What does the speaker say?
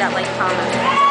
that like comment.